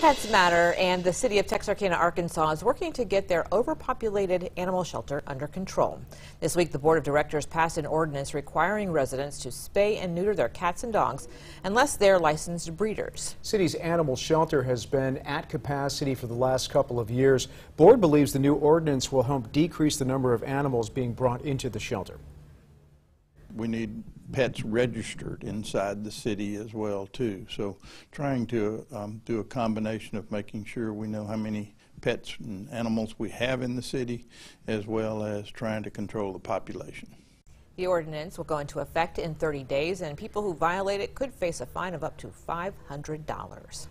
Pets Matter and the city of Texarkana, Arkansas is working to get their overpopulated animal shelter under control. This week, the board of directors passed an ordinance requiring residents to spay and neuter their cats and dogs unless they're licensed breeders. City's animal shelter has been at capacity for the last couple of years. Board believes the new ordinance will help decrease the number of animals being brought into the shelter. We need pets registered inside the city as well too. So trying to um, do a combination of making sure we know how many pets and animals we have in the city as well as trying to control the population. The ordinance will go into effect in 30 days, and people who violate it could face a fine of up to $500.